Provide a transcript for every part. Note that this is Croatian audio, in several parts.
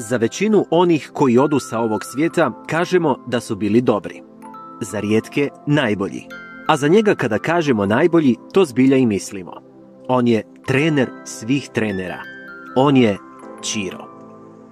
Za većinu onih koji odu sa ovog svijeta kažemo da su bili dobri. Za rijetke najbolji. A za njega kada kažemo najbolji, to zbilja i mislimo. On je trener svih trenera. On je Čiro.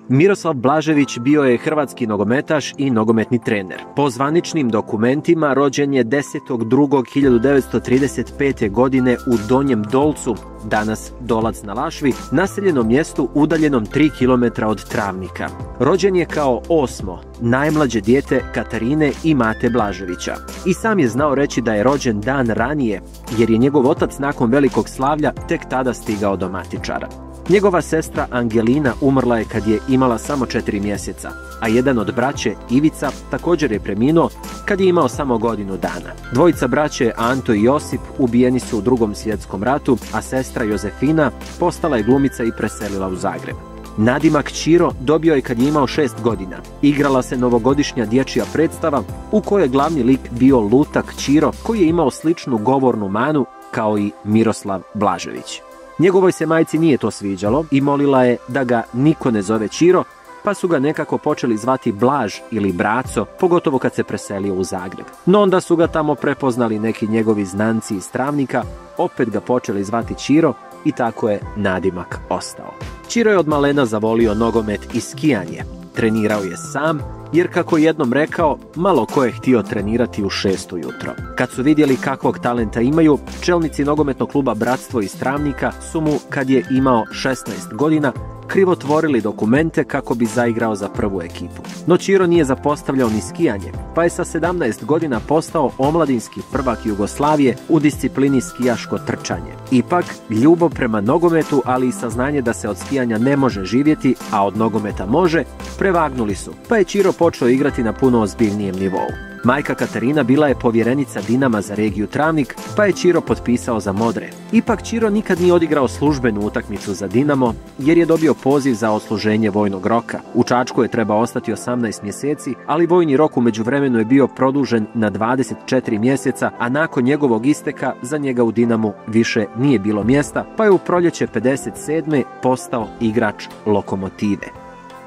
Miroslav Blažević bio je hrvatski nogometaš i nogometni trener. Po zvaničnim dokumentima rođen je 10.2.1935. godine u Donjem Dolcu, danas Dolac na Lašvi, naseljenom mjestu udaljenom 3 km od Travnika. Rođen je kao osmo, najmlađe dijete Katarine i Mate Blaževića. I sam je znao reći da je rođen dan ranije, jer je njegov otac nakon velikog slavlja tek tada stigao do matičara. Njegova sestra Angelina umrla je kad je imala samo četiri mjeseca, a jedan od braće, Ivica, također je preminuo kad je imao samo godinu dana. Dvojica braće, Anto i Josip, ubijeni su u drugom svjetskom ratu, a sestra Jozefina postala je glumica i preselila u Zagreb. Nadimak Čiro dobio je kad je imao šest godina. Igrala se novogodišnja dječja predstava u kojoj je glavni lik bio Lutak Čiro koji je imao sličnu govornu manu kao i Miroslav Blažević. Njegovoj se majci nije to sviđalo i molila je da ga niko ne zove Čiro, pa su ga nekako počeli zvati Blaž ili Braco, pogotovo kad se preselio u Zagreb. No onda su ga tamo prepoznali neki njegovi znanci iz Travnika, opet ga počeli zvati Čiro i tako je nadimak ostao. Čiro je od malena zavolio nogomet i skijanje. Trenirao je sam, jer kako jednom rekao, malo ko je htio trenirati u šestu jutro. Kad su vidjeli kakvog talenta imaju, čelnici nogometnog kluba Bratstvo iz Travnika su mu, kad je imao 16 godina, krivotvorili dokumente kako bi zaigrao za prvu ekipu. No Čiro nije zapostavljao ni skijanje, pa je sa 17 godina postao omladinski prvak Jugoslavije u disciplini skijaško trčanje. Ipak, ljubav prema nogometu, ali i saznanje da se od skijanja ne može živjeti, a od nogometa može, prevagnuli su, pa je Čiro počeo igrati na puno ozbiljnijem nivou. Majka Katarina bila je povjerenica Dinama za regiju Travnik, pa je Čiro potpisao za Modre. Ipak Čiro nikad nije odigrao službenu utakmicu za Dinamo, jer je dobio poziv za osluženje vojnog roka. U Čačku je treba ostati 18 mjeseci, ali vojni rok u međuvremenu je bio produžen na 24 mjeseca, a nakon njegovog isteka za njega u Dinamu više nije bilo mjesta, pa je u proljeće 57. postao igrač lokomotive.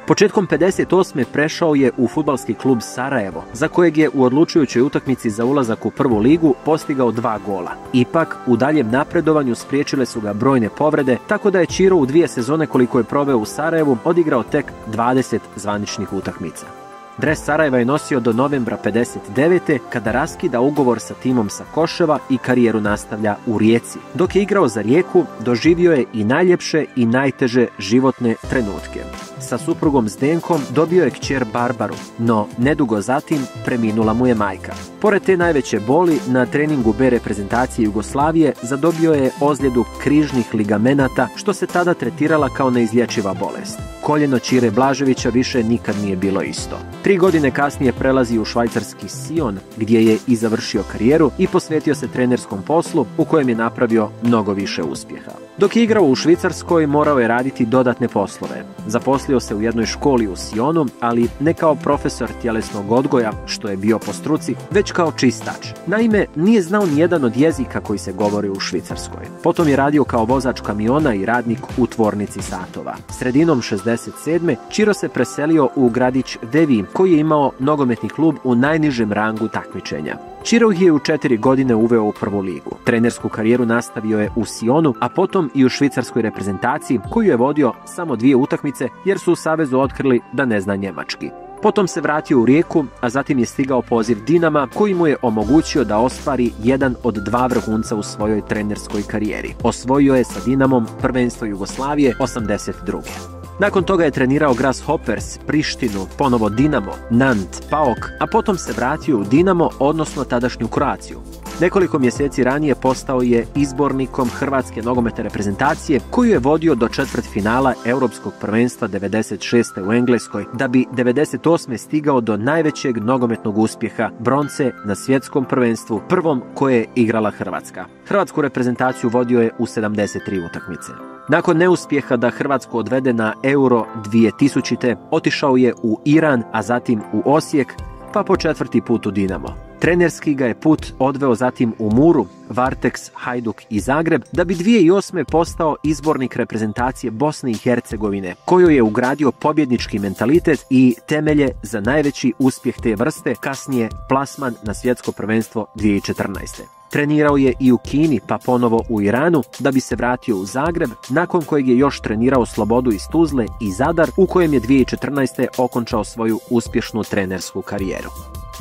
Početkom 58. prešao je u futbalski klub Sarajevo, za kojeg je u odlučujućoj utakmici za ulazak u prvu ligu postigao dva gola. Ipak, u daljem napredovanju spriječile su ga brojne povrede, tako da je Čiro u dvije sezone koliko je proveo u Sarajevu odigrao tek 20 zvaničnih utakmica. Dres Sarajeva je nosio do novembra 59. kada raskida ugovor sa timom sa Koševa i karijeru nastavlja u Rijeci. Dok je igrao za Rijeku, doživio je i najljepše i najteže životne trenutke sa suprugom Zdenkom dobio je kćer Barbaru, no nedugo zatim preminula mu je majka. Pored te najveće boli, na treningu B reprezentacije Jugoslavije zadobio je ozljedu križnih ligamenata, što se tada tretirala kao neizlječiva bolest. Koljeno Čire Blaževića više nikad nije bilo isto. Tri godine kasnije prelazi u švajcarski Sion, gdje je i završio karijeru i posvetio se trenerskom poslu u kojem je napravio mnogo više uspjeha. Dok je igrao u Švicarskoj, morao je raditi dodatne poslove. Zaposlio se u jednoj školi u Sionu, ali ne kao profesor tjelesnog odgoja, što je bio po struci, već kao čistač. Naime, nije znao ni jedan od jezika koji se govori u Švicarskoj. Potom je radio kao vozač kamiona i radnik u tvornici satova. Sredinom 67. Čiro se preselio u gradić Devi, koji je imao nogometni klub u najnižem rangu takmičenja. Čiro je u četiri godine uveo u prvu ligu. Trenersku karijeru nastavio je u Sionu, a potom i u švicarskoj reprezentaciji koju je vodio samo dvije utakmice jer su u Savezu otkrili da ne zna njemački. Potom se vratio u Rijeku, a zatim je stigao poziv Dinama koji mu je omogućio da ostvari jedan od dva vrhunca u svojoj trenerskoj karijeri. Osvojio je sa Dinamom prvenstvo Jugoslavije 82. Nakon toga je trenirao Grasshoppers, Prištinu, ponovo Dinamo, Nant, Paok, a potom se vratio u Dinamo, odnosno tadašnju Kroaciju. Nekoliko mjeseci ranije postao je izbornikom Hrvatske nogometne reprezentacije koju je vodio do četvrt finala Europskog prvenstva 96. u Engleskoj, da bi 98. stigao do najvećeg nogometnog uspjeha bronce na svjetskom prvenstvu, prvom koje je igrala Hrvatska. Hrvatsku reprezentaciju vodio je u 73 utakmice. Nakon neuspjeha da Hrvatsku odvede na Euro 2000. otišao je u Iran, a zatim u Osijek, pa po četvrti put u Dinamo. Trenerski ga je put odveo zatim u Muru, Varteks, Hajduk i Zagreb, da bi 2008. postao izbornik reprezentacije Bosne i Hercegovine, kojoj je ugradio pobjednički mentalitet i temelje za najveći uspjeh te vrste, kasnije plasman na svjetsko prvenstvo 2014. Trenirao je i u Kini, pa ponovo u Iranu, da bi se vratio u Zagreb, nakon kojeg je još trenirao Slobodu iz Tuzle i Zadar, u kojem je 2014. okončao svoju uspješnu trenersku karijeru.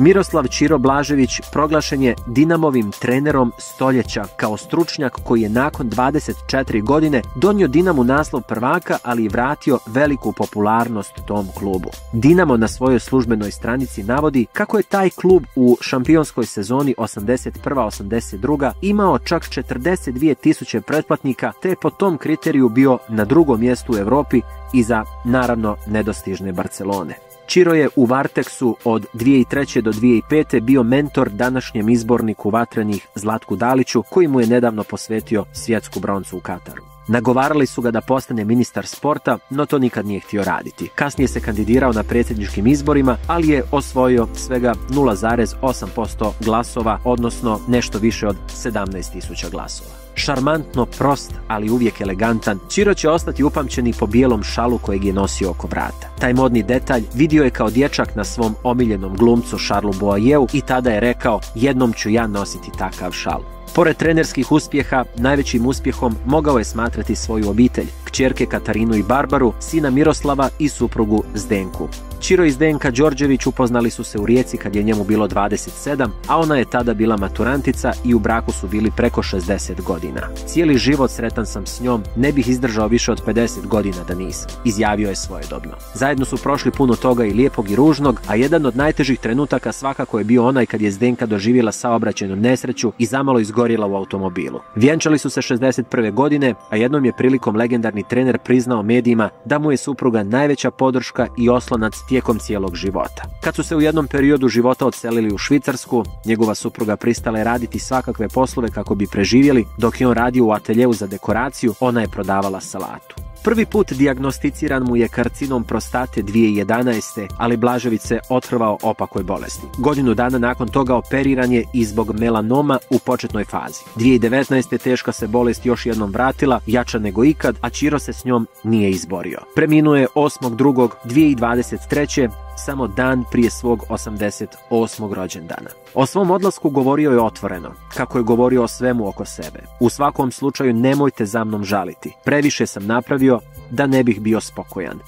Miroslav Čiro Blažević proglašen je Dinamovim trenerom stoljeća kao stručnjak koji je nakon 24 godine donio Dinamu naslov prvaka, ali i vratio veliku popularnost tom klubu. Dinamo na svojoj službenoj stranici navodi kako je taj klub u šampionskoj sezoni 81-82 imao čak 42 tisuće pretplatnika te je po tom kriteriju bio na drugom mjestu u Europi iza naravno nedostižne Barcelone. Čiro je u Varteksu od 2003. do 2005. bio mentor današnjem izborniku vatrenih Zlatku Daliću, koji mu je nedavno posvetio svjetsku broncu u Kataru. Nagovarali su ga da postane ministar sporta, no to nikad nije htio raditi. Kasnije se kandidirao na predsjedničkim izborima, ali je osvojio svega 0,8% glasova, odnosno nešto više od 17.000 glasova. Šarmantno prost, ali uvijek elegantan, Čiro će ostati upamćeni po bijelom šalu kojeg je nosio oko vrata. Taj modni detalj vidio je kao dječak na svom omiljenom glumcu Šarlu Boajeu i tada je rekao jednom ću ja nositi takav šal. Pored trenerskih uspjeha, najvećim uspjehom mogao je smatrati svoju obitelj, kćerke Katarinu i Barbaru, sina Miroslava i suprugu Zdenku. Čiro i Zdenka Đorđević upoznali su se u Rijeci kad je njemu bilo 27, a ona je tada bila maturantica i u braku su bili preko 60 godina. Cijeli život sretan sam s njom, ne bih izdržao više od 50 godina da nisam, izjavio je svojedobno. Zajedno su prošli puno toga i lijepog i ružnog, a jedan od najtežih trenutaka svakako je bio onaj kad je Zdenka doživjela saobraćajnu nesreću i zamalo izgorjela u automobilu. Vjenčali su se 61. godine, a jednom je prilikom legendarni trener priznao medijima da mu je supruga najveća podrška i oslonac tijekom cijelog života. Kad su se u jednom periodu života odselili u Švicarsku, njegova supruga pristala je raditi svakakve poslove kako bi preživjeli, dok je on radio u ateljevu za dekoraciju, ona je prodavala salatu. Prvi put dijagnosticiran mu je karcinom prostate 2011. ali Blažević se othrvao opakoj bolesti. Godinu dana nakon toga operiran je i zbog melanoma u početnoj fazi. 2019. teška se bolest još jednom vratila, jača nego ikad, a Čiro se s njom nije izborio. Preminuo je 8.2.2023 samo dan prije svog 88. rođendana. O svom odlasku govorio je otvoreno, kako je govorio o svemu oko sebe. U svakom slučaju nemojte za mnom žaliti. Previše sam napravio da ne bih bio spokojan.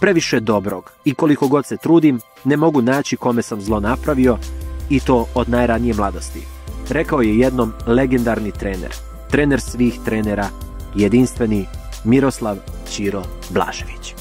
Previše dobrog i koliko god se trudim, ne mogu naći kome sam zlo napravio i to od najranije mladosti. Rekao je jednom legendarni trener, trener svih trenera, jedinstveni Miroslav Čiro Blažević.